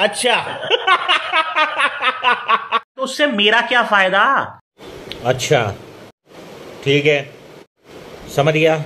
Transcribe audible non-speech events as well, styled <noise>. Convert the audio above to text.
अच्छा। <laughs> तो उससे मेरा क्या फ़ायदा? अच्छा ठीक है। समझ गया।